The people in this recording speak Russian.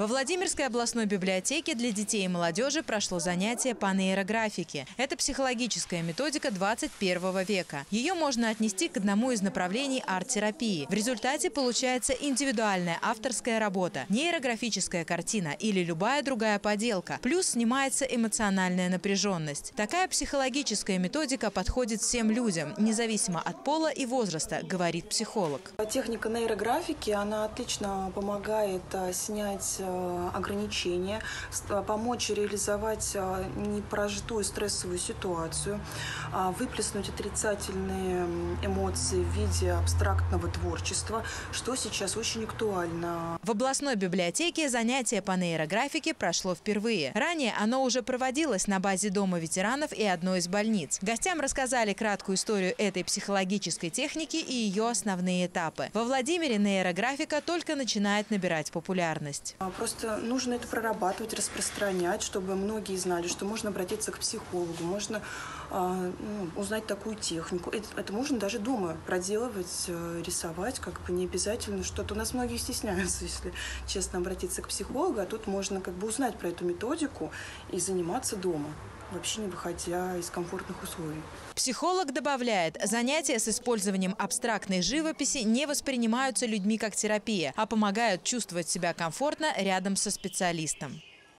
Во Владимирской областной библиотеке для детей и молодежи прошло занятие по нейрографике. Это психологическая методика 21 века. Ее можно отнести к одному из направлений арт-терапии. В результате получается индивидуальная авторская работа, нейрографическая картина или любая другая поделка. Плюс снимается эмоциональная напряженность. Такая психологическая методика подходит всем людям, независимо от пола и возраста, говорит психолог. Техника нейрографики, она отлично помогает а, снять а, ограничения, а, помочь реализовать непрожитую стрессовую ситуацию, выплеснуть отрицательные эмоции в виде абстрактного творчества, что сейчас очень актуально. В областной библиотеке занятие по нейрографике прошло впервые. Ранее оно уже проводилось на базе Дома ветеранов и одной из больниц. Гостям рассказали краткую историю этой психологической техники и ее основные этапы. Во Владимире нейрографика только начинает набирать популярность. Просто нужно это прорабатывать, распространять, чтобы многие знали, что можно обратиться к психологу, можно а, ну, узнать такую технику. Это, это можно даже дома проделывать, э, рисовать, как бы не обязательно что-то. У нас многие стесняются, если честно, обратиться к психологу, а тут можно как бы узнать про эту методику и заниматься дома вообще не выходя из комфортных условий. Психолог добавляет, занятия с использованием абстрактной живописи не воспринимаются людьми как терапия, а помогают чувствовать себя комфортно рядом со специалистом.